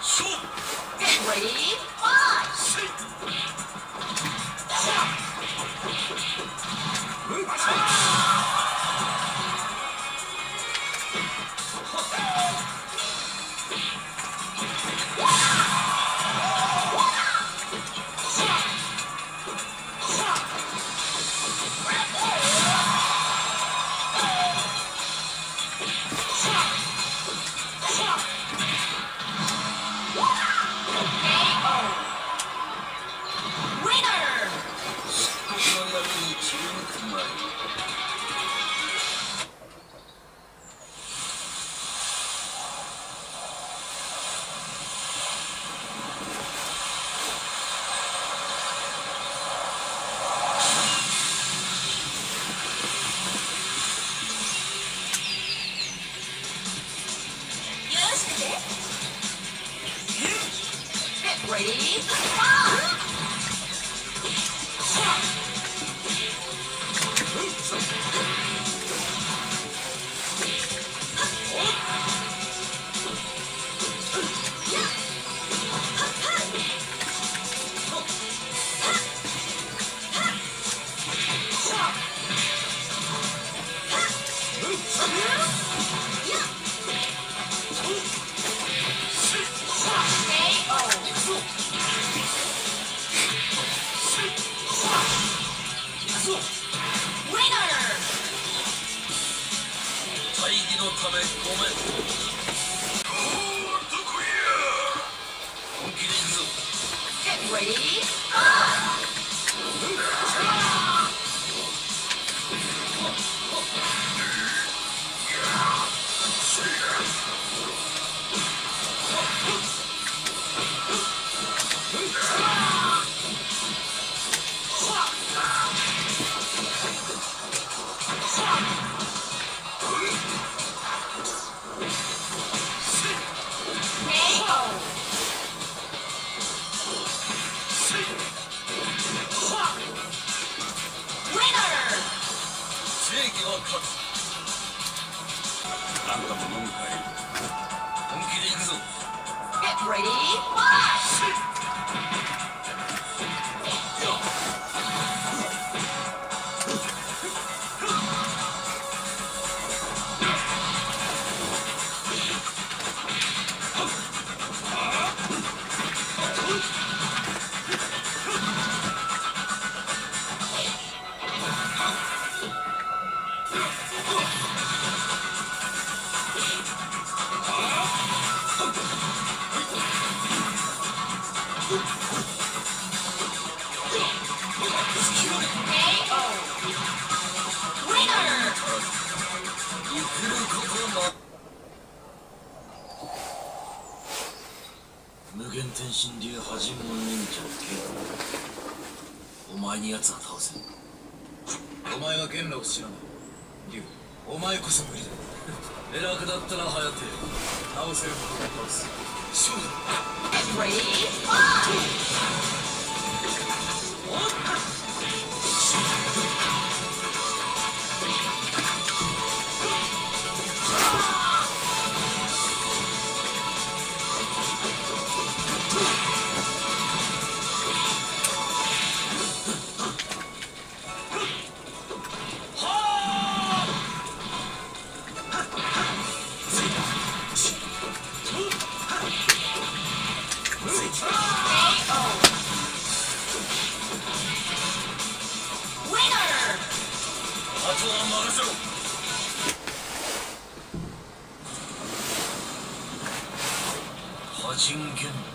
说。喂。Ready, ready, Go! 正義は勝つあんた。も飲むかい本気で行くぞ。Get ready, fight! 無限天神流破人門忍者ケンお前に奴は倒せお前は元老を知らない。竜お前こそ無理だ。偉くなったら颯倒せることが倒す勝負だ Get ready, 破人剣